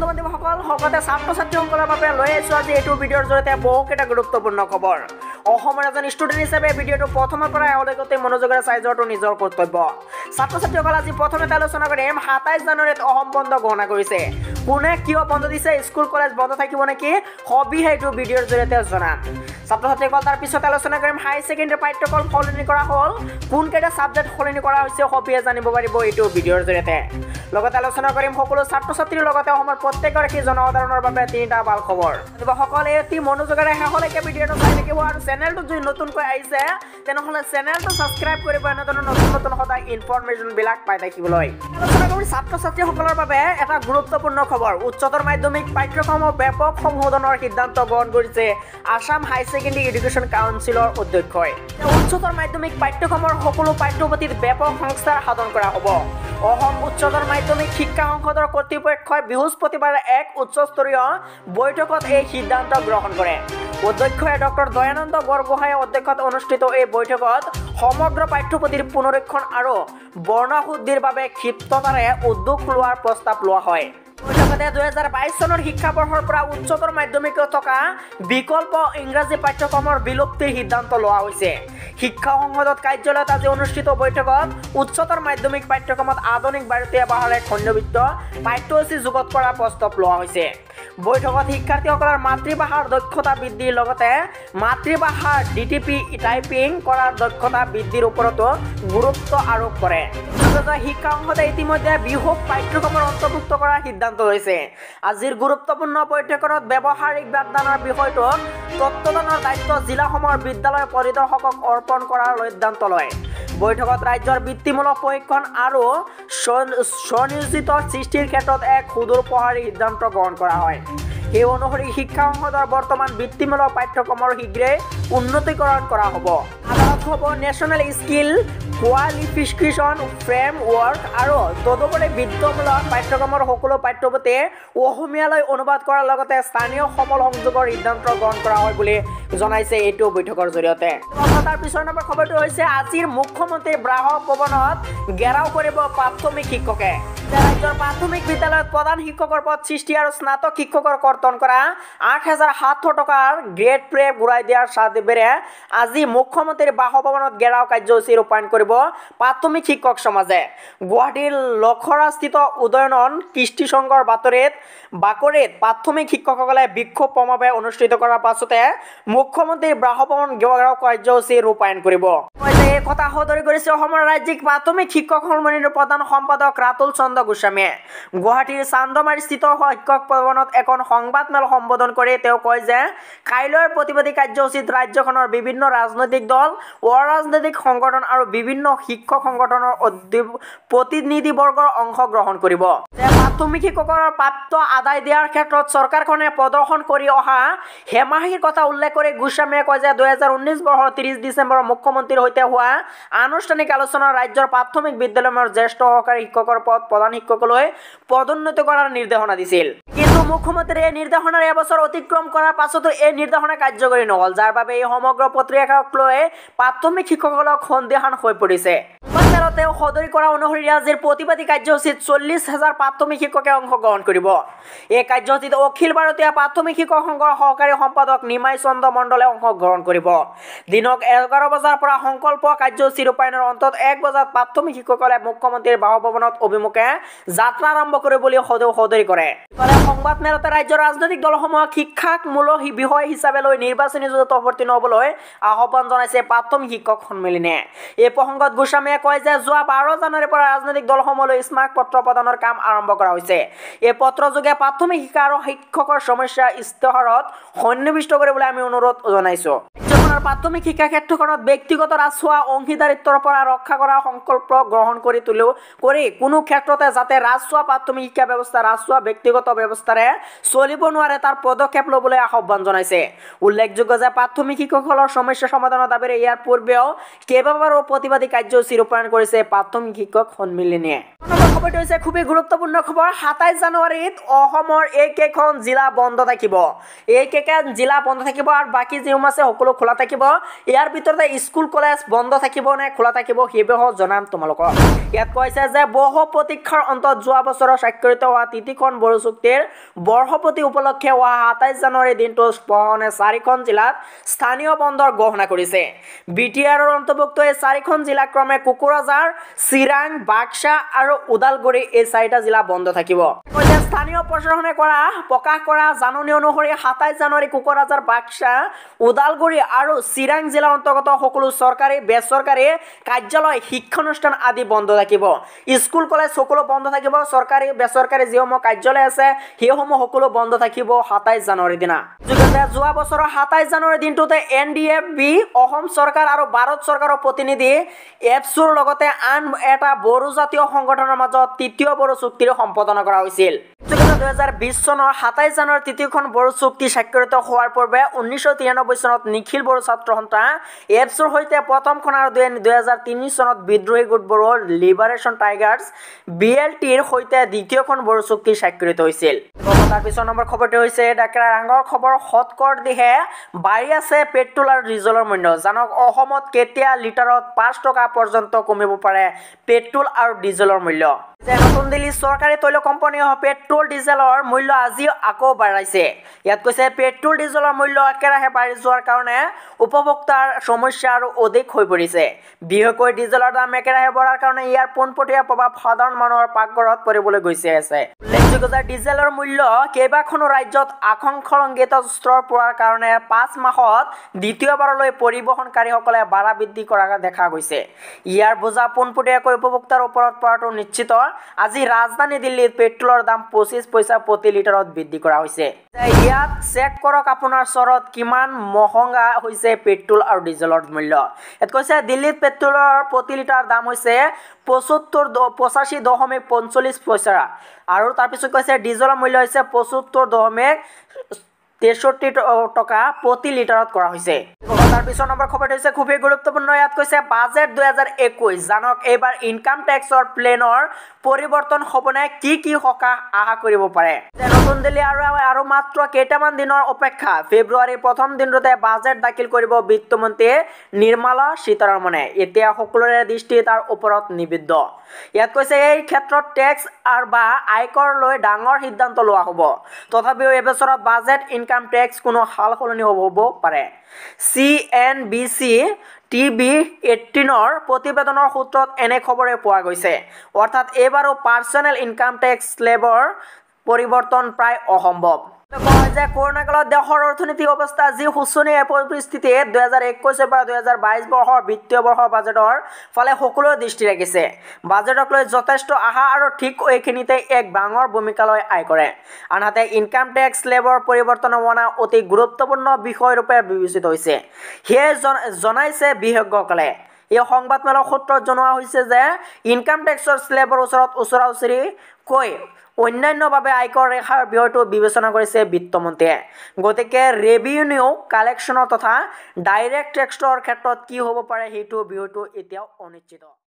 বন্ধু বান্ধৱীসকল লগতে ছাত্ৰ ছাত্ৰীসকলৰ বাবে লৈ আহিছোঁ আজি এইটো ভিডিঅ'ৰ জৰিয়তে বহুকেইটা গুৰুত্বপূৰ্ণ খবৰ। অসমৰ এজন ষ্টুডেণ্ট হিচাপে ভিডিঅ'টো প্ৰথমৰ পৰা এওঁলৈ গোটেই মনোযোগেৰে চাই যোৱাটো নিজৰ কৰ্তব্য। ছাত্ৰ ছাত্ৰীসকল আজি প্ৰথমে আলোচনা কৰিম সাতাইছ জানুৱাৰীত অসম বন্ধ ঘোষণা কৰিছে। কোনে কিয় বন্ধ দিছে? স্কুল কলেজ বন্ধ থাকিব নেকি? সবিহে এইটো ভিডিঅ'ৰ জৰিয়তে জনাম। ছাত্ৰ ছাত্ৰীসকল তাৰপিছত আলোচনা কৰিম। হাই ছেকেণ্ডেৰী পাঠ্যক্ৰম সলনি কৰা হ'ল। কোনকেইটা ছাবজেক্ট সলনি কৰা হৈছে সবিহে জানিব পাৰিব এইটো ভিডিঅ'ৰ জৰিয়তে। লগতে আলোচনা কৰিম সকলো ছাত্ৰ ছাত্ৰীৰ লগতে অসমৰ প্ৰত্যেকগৰাকী জনসাধাৰণৰ বাবে তিনিটা ভাল খবৰ। সকলে অতি মনোযোগেৰে শেষলৈকে ভিডিঅ'টো চাই থাকিব আৰু চেনেলটো যদি নতুনকৈ আহিছে তেনেহ'লে চেনেলটো ছাবস্ক্ৰাইব কৰিব এনেধৰণৰ নতুন নতুন সদায় ইনফৰমেশ্যনবিলাক পাই থাকিবলৈ। কৰিম ছাত্ৰ ছাত্ৰীসকলৰ বাবে এটা গুৰুত্বপূৰ্ণ খবৰ। উচ্চতৰ মাধ্যমিক পাঠ্যক্ৰমৰ ব্যাপক সংশোধনৰ সিদ্ধান্ত গ্ৰহণ কৰিছে আছাম হাই ছেকেণ্ডেৰী এডুকেশ্যন কাউন্সিলৰ অধ্যক্ষই। উচ্চতৰ মাধ্যমিক পাঠ্যক্ৰমৰ সকলো পাঠ্যপুথিত ব্যাপক সংস্কাৰ সাধন কৰা হ'ব। অসম উচ্চতৰ মাধ্যমিক শিক্ষা সংসদৰ কৰ্তৃপক্ষই বৃহস্পতিবাৰে এক উচ্চস্তৰীয় বৈঠকত এই সিদ্ধান্ত গ্ৰহণ কৰে। অধ্যক্ষই ডক্টৰ দয়ানন্দ বৰগোহাঁয়ে অধ্যক্ষত অনুষ্ঠিত এই বৈঠকত সমগ্ৰ পাঠ্যপুথিৰ পুনৰীক্ষণ আৰু বৰ্ণশুদ্ধিৰ বাবে ক্ষিপ্ৰতাৰে উদ্যোগ লোৱাৰ প্ৰস্তাৱ লোৱা হয়। দুহেজাৰ বাইছ চনৰ শিক্ষাবৰ্ষৰ পৰা উচ্চতৰ মাধ্যমিকত থকা বিকল্প ইংৰাজী পাঠ্যক্ৰমৰ বিলুপ্তিৰ সিদ্ধান্ত লোৱা হৈছে। শিক্ষা সংসদত কাৰ্যালয়ত আজি অনুষ্ঠিত বৈঠকত উচ্চতৰ মাধ্যমিক পাঠ্যক্ৰমত আধুনিক ভাৰতীয় ভাষাৰে খণ্ডবিত্ত পাঠ্যসূচী যুগত কৰাৰ প্ৰস্তাৱ লোৱা হৈছে। বৈঠকত শিক্ষাৰ্থীসকলৰ মাতৃভাষাৰ দক্ষতা বৃদ্ধিৰ লগতে মাতৃভাষাৰ ডি টি পি টাইপিং কৰাৰ দক্ষতা বৃদ্ধিৰ ওপৰতো গুৰুত্ব আৰোপ কৰে। শিক্ষা সংসদে ইতিমধ্যে বিহুক পাঠ্যক্ৰমৰ অন্তৰ্ভুক্ত কৰাৰ সিদ্ধান্ত লৈছে। আজিৰ গুৰুত্বপূৰ্ণ বৈঠকত ব্যৱহাৰিক বাগদানৰ বিষয়টো তত্ত্বদানৰ দায়িত্ব জিলাসমূহৰ বিদ্যালয় পৰিদৰ্শকক অৰ্পণ কৰাৰ সিদ্ধান্ত লয়। বৈঠকত ৰাজ্যৰ বৃত্তিমূলক প্ৰশিক্ষণ আৰু স্বনিয়োজিত সৃষ্টিৰ ক্ষেত্ৰত এক সুদূৰ প্ৰসাৰী সিদ্ধান্ত গ্ৰহণ কৰা হয়। সেই অনুসৰি শিক্ষা সংসদৰ বৰ্তমান বৃত্তিমূলক পাঠ্যক্ৰমৰ শীঘ্ৰে উন্নতিকৰণ কৰা হ'ব। আদালত হ'ব national skill qualification framework আৰু তদুপৰি বিদ্যমূলক পাঠ্যক্ৰমৰ সকলো পাঠ্যপুথি অসমীয়ালৈ অনুবাদ কৰাৰ লগতে স্থানীয় সমল সংযোগৰ সিদ্ধান্ত গ্ৰহণ কৰা হয় বুলি জনাইছে এইটো বৈঠকৰ জৰিয়তে। তাৰ পিছৰ নম্বৰ খবৰটো হৈছে আজিৰ মুখ্যমন্ত্ৰী ব্ৰাহক ভৱনত ঘেৰাও কৰিব প্ৰাথমিক শিক্ষকে। ৰাজ্যৰ প্ৰাথমিক বিদ্যালয়ত প্ৰধান শিক্ষকৰ পদ সৃষ্টি আৰু স্নাতক শিক্ষকৰ কৰ্তন কৰা আঠ হাজাৰ সাতশ টকাৰ গ্ৰেড প্ৰে ঘূৰাই দিয়াৰ চাদেবেৰে আজি মুখ্যমন্ত্ৰীৰ বাসভৱনত ঘেৰাও কাৰ্যসূচী ৰূপায়ণ কৰিব প্ৰাথমিক শিক্ষক সমাজে গুৱাহাটীৰ লখৰাস্থিত উদয়নন কৃষ্টি সংঘৰ বাতৰিত বাকৰিত প্ৰাথমিক শিক্ষকসকলে বিক্ষোভ সমাৱেশ অনুষ্ঠিত কৰাৰ পাছতে মুখ্যমন্ত্ৰীৰ বাসভৱন ঘেৰাও কাৰ্যসূচী ৰূপায়ণ কৰিব। এই কথা কৰিছে অসমৰ ৰাজ্যিক প্ৰাথমিক শিক্ষক সন্মিলনীৰ প্ৰধান সম্পাদক ৰাতুল চন্দ্ৰ গোস্বামীয়ে। গুৱাহাটীৰ চান্দমাৰীস্থিত শিক্ষক ভৱনত এখন সংবাদমেল সম্বোধন কৰি তেওঁ কয় যে কাইলৈৰ প্ৰতিবাদী কাৰ্যসূচীত ৰাজ্যখনৰ বিভিন্ন ৰাজনৈতিক দল অৰাজনৈতিক সংগঠন আৰু বিভিন্ন শিক্ষক সংগঠনৰ প্ৰতিনিধিবৰ্গৰ অংশগ্ৰহণ কৰিব। শিক্ষকৰ প্ৰাপ্ত আদায় দিয়াৰ ক্ষেত্ৰত চৰকাৰখনে প্ৰদৰ্শন কৰি অহা হেমাহিৰ কথা উল্লেখ কৰি গোস্বামীয়ে কয় যে দুহেজাৰ ঊনৈছ বৰ্ষৰ ত্ৰিছ ডিচেম্বৰত মুখ্যমন্ত্ৰীৰ সৈতে হোৱা আনুষ্ঠানিক আলোচনাত ৰাজ্যৰ প্ৰাথমিক বিদ্যালয়ৰ জ্যেষ্ঠ সহকাৰী শিক্ষকৰ পদ প্ৰধান শিক্ষকলৈ পদোন্নতি কৰাৰ নিৰ্দেশনা দিছিল। কিন্তু মুখ্যমন্ত্ৰীয়ে এই নিৰ্দেশনাৰ এবছৰ অতিক্ৰম কৰাৰ পাছতো এই নিৰ্দেশনা কাৰ্যকৰী নহ'ল যাৰ বাবে এই সমগ্ৰ প্ৰক্ৰিয়াক লৈ প্ৰাথমিক শিক্ষকসকলক সন্দেহান হৈ পৰিছে। তেওঁ সদৰি কৰা অনুসৰি আজিৰ প্ৰতিবাদী কাৰ্যসূচীত চল্লিছ হাজাৰ প্ৰাথমিক শিক্ষকে অংশগ্ৰহণ কৰিব। এই কাৰ্যসূচীত অখিল ভাৰতীয় প্ৰাথমিক শিক্ষক সংঘৰ সহকাৰী সম্পাদক নিমাই চন্দ্ৰ মণ্ডলে অংশগ্ৰহণ কৰিব। দিনক এঘাৰ বজাৰ পৰা সংকল্প কাৰ্যসূচী ৰূপায়ণৰ অন্তত এক বজাত প্ৰাথমিক শিক্ষকসকলে মুখ্যমন্ত্ৰীৰ বাসভৱনত অভিমুখে যাত্ৰা আৰম্ভ কৰিব বুলি সদেও সদৰি কৰে। সংবাদমেলতে ৰাজ্যৰ ৰাজনৈতিক দলসমূহক শিক্ষাক মূল বিষয় হিচাপে লৈ নিৰ্বাচনী যুঁজত অৱতীৰ্ণ হ'বলৈ আহ্বান জনাইছে প্ৰাথমিক শিক্ষক সন্মিলনে। এই প্ৰসংগত গোস্বামীয়ে কয় যে যোৱা বাৰ জানুৱাৰীৰ পৰা ৰাজনৈতিক দলসমূহলৈ স্মাৰক পত্ৰ প্ৰদানৰ কাম আৰম্ভ কৰা হৈছে। এই পত্ৰযোগে প্ৰাথমিক শিক্ষা আৰু শিক্ষকৰ সমস্যা ইস্তাহাৰত সন্নিৱিষ্ট কৰিবলৈ আমি অনুৰোধ জনাইছোঁ। ৰাজ্যখনৰ প্ৰাথমিক শিক্ষা ক্ষেত্ৰখনত ব্যক্তিগত ৰাজহুৱা অংশীদাৰিত্বৰ পৰা ৰক্ষা কৰাৰ সংকল্প গ্ৰহণ কৰি তুলিও কৰি কোনো ক্ষেত্ৰতে যাতে ৰাজহুৱা প্ৰাথমিক শিক্ষা ব্যৱস্থা ৰাজহুৱা ব্যক্তিগত ব্যৱস্থাৰে চলিব নোৱাৰে তাৰ পদক্ষেপ ল'বলৈ আহ্বান জনাইছে। উল্লেখযোগ্য যে প্ৰাথমিক শিক্ষকসকলৰ সমস্যা সমাধানৰ দাবীৰে ইয়াৰ পূৰ্বেও কেইবাবাৰো প্ৰতিবাদী কাৰ্যসূচী ৰূপায়ণ কৰিছে প্ৰাথমিক শিক্ষক সন্মিলনীয়ে। খবৰটো হৈছে খুবেই গুৰুত্বপূৰ্ণ খবৰ। সাতাইছ জানুৱাৰীত অসমৰ এইকেইখন জিলা বন্ধ থাকিব। এইকেইখন জিলা বন্ধ থাকিব আৰু বাকী যিসমূহ আছে সকলো খোলা থাকিব। ইয়াৰ ভিতৰতে স্কুল কলেজ বন্ধ থাকিব নে খোলা থাকিব সেই বিষয়ে জনাম তোমালোকক। ইয়াত কৈছে যে বহু প্ৰতীক্ষাৰ অন্তত যোৱা বছৰৰ স্বাক্ষৰিত হোৱা তিনিখন বড়ো চুক্তিৰ বৰ্ষপতি উপলক্ষে হোৱা সাতাইছ জানুৱাৰী দিনটো প্ৰশাসনে চাৰিখন জিলাত স্থানীয় বন্ধৰ ঘোষণা কৰিছে। বি টি আৰৰ অন্তৰ্ভুক্ত এই চাৰিখন জিলা ক্ৰমে কোকৰাঝাৰ চিৰাং বাক্সা আৰু ওদালগুৰি এই চাৰিটা জিলা বন্ধ থাকিব। স্থানীয় প্ৰশাসনে কৰা প্ৰকাশ কৰা জাননী অনুসৰি সাতাইছ জানুৱাৰী কোকৰাঝাৰ বাক্সা ওদালগুৰি আৰু চিৰাং জিলাৰ অন্তৰ্গত সকলো চৰকাৰী বেচৰকাৰী কাৰ্যালয় শিক্ষানুষ্ঠান আদি বন্ধ থাকিব। স্কুল কলেজ সকলো বন্ধ থাকিব। চৰকাৰী বেচৰকাৰী যিসমূহ কাৰ্যালয় আছে সেইসমূহ সকলো বন্ধ থাকিব সাতাইছ জানুৱাৰীৰ দিনা। যোগেতে যোৱা বছৰৰ সাতাইছ জানুৱাৰী দিনটোতে N D F B Assam চৰকাৰ আৰু ভাৰত চৰকাৰৰ প্ৰতিনিধি এপছুৰ লগতে আন এটা বড়ো জাতীয় সংগঠনৰ মাজত তৃতীয় বড়ো চুক্তিৰ সম্পাদনা কৰা হৈছিল। দুহেজাৰ বিছ চনৰ সাতাইছ জানুৱাৰী তৃতীয়খন বড়ো চুক্তি স্বাক্ষৰিত হোৱাৰ পূৰ্বে ঊনৈছশ তিৰানব্বৈ চনত নিখিল বড়ো ছাত্ৰ সন্থা এপছুৰ সৈতে প্ৰথমখন আৰু দুহেজাৰ তিনি চনত বিদ্ৰোহী গোট Bodo Liberation Tigers B L টিৰ সৈতে দ্বিতীয়খন বড়ো চুক্তি স্বাক্ষৰিত হৈছিল। তাৰ পিছৰ নম্বৰ খবৰটো হৈছে ডেকেৰা ডাঙৰ খবৰ শতকৰ দিশে বাঢ়ি আছে পেট্ৰল আৰু ডিজেলৰ মূল্য। জানক অসমত কেতিয়া লিটাৰত পাঁচ টকা পৰ্যন্ত কমিব পাৰে পেট্ৰল আৰু ডিজেলৰ মূল্য। যে নতুন দিল্লী চৰকাৰী তৈল কোম্পানীয়ে পেট্ৰল ডিজেলৰ মূল্য আজি আকৌ বাঢ়াইছে। ইয়াত কৈছে পেট্ৰল ডিজেলৰ মূল্য একেৰাহে বাঢ়ি যোৱাৰ কাৰণে উপভোক্তাৰ সমস্যা আৰু অধিক হৈ পৰিছে। বিশেষকৈ ডিজেলৰ দাম একেৰাহে বঢ়াৰ কাৰণে ইয়াৰ পোনপটীয়া প্ৰভাৱ সাধাৰণ মানুহৰ পাকঘৰত পৰিবলৈ গৈছে আছে। উল্লেখযোগ্য যে ডিজেলৰ মূল্য কেইবাখনো ৰাজ্যত আশংকালংঘিত স্তৰ পোৱাৰ কাৰণে পাঁচ মাহত দ্বিতীয়বাৰলৈ পৰিবহণকাৰীসকলে ভাড়া বৃদ্ধি কৰা দেখা গৈছে। ইয়াৰ বোজা পোনপটীয়াকৈ উপভোক্তাৰ ওপৰত পৰাটো নিশ্চিত। আজি ৰাজধানী দিল্লীত পেট্ৰলৰ দাম পঁচিছ পইচা প্ৰতি লিটাৰত বৃদ্ধি কৰা হৈছে। ইয়াত চেক কৰক আপোনাৰ চৰত কিমান মহংগা হৈছে পেট্ৰল আৰু ডিজেলৰ মূল্য। ইয়াত কৈছে দিল্লীত পেট্ৰলৰ প্ৰতি লিটাৰ দাম হৈছে পঁচত্তৰ পঁচাশী দশমিক পঞ্চল্লিছ পইচা। আৰু তাৰপিছত কৈছে ডিজেলৰ মূল্য হৈছে পঁচত্তৰ দশমিক তেষট্টি টকা প্ৰতি লিটাৰত কৰা হৈছে। তাৰ পিছৰ নম্বৰ খবৰটো হৈছে খুবেই গুৰুত্বপূৰ্ণ। ইয়াত কৈছে বাজেট দুহেজাৰ একৈছ জানক এইবাৰ ইনকাম টেক্সৰ প্লেনৰ পৰিৱৰ্তন হ'বনে? কি কি সকাহ আশা কৰিব পাৰে? নতুন দিল্লী আৰু আৰু মাত্ৰ কেইটামান দিনৰ অপেক্ষা। ফেব্ৰুৱাৰীৰ প্ৰথম দিনটোতে বাজেট দাখিল কৰিব বিত্তমন্ত্ৰী নিৰ্মলা সীতাৰমণে। এতিয়া সকলোৰে দৃষ্টি তাৰ ওপৰত নিবিদ্ধ। ইয়াত কৈছে এই ক্ষেত্ৰত টেক্স আৰু বা আয়কৰ লৈ ডাঙৰ সিদ্ধান্ত লোৱা হ'ব। তথাপিও এইবছৰত বাজেট ইনকাম টেক্স কোনো সাল সলনি হ'ব পাৰে। C N B C T B এইটিনৰ প্ৰতিবেদনৰ সূত্ৰত এনে খবৰে পোৱা গৈছে। অৰ্থাৎ এইবাৰো পাৰ্চনেল ইনকাম টেক্স স্লেবৰ পৰিৱৰ্তন প্ৰায় অসম্ভৱ। যে কৰোণা কালত দেশৰ অৰ্থনৈতিক অৱস্থা যি শোচনীয় পৰিস্থিতিত দুহেজাৰ একৈছৰ পৰা দুহেজাৰ বাইছ বৰ্ষৰ বিত্তীয় বৰ্ষৰ বাজেটৰ ফালে সকলোৱে দৃষ্টি ৰাখিছে। বাজেটক লৈ যথেষ্ট আশা আৰু ঠিক এইখিনিতে এক ডাঙৰ ভূমিকালৈ আয় কৰে। আনহাতে ইনকাম টেক্স স্লেবৰ পৰিৱৰ্তন অনা অতি গুৰুত্বপূৰ্ণ বিষয়ৰূপে বিবেচিত হৈছে। সেয়ে জনাইছে বিশেষজ্ঞসকলে। এই সংবাদমেলৰ সূত্ৰত জনোৱা হৈছে যে ইনকাম টেক্সৰ স্লেবৰ ওচৰত ওচৰা ওচৰিকৈ অন্যান্যভাৱে আয়কৰ ৰেখাৰ ব্যয়টো বিবেচনা কৰিছে বিত্তমন্ত্ৰীয়ে। গতিকে ৰেভিনিউ কালেকশ্যনৰ তথা ডাইৰেক্ট টেক্সৰ ক্ষেত্ৰত কি হ'ব পাৰে সেইটো ব্যয়টো এতিয়াও অনিশ্চিত।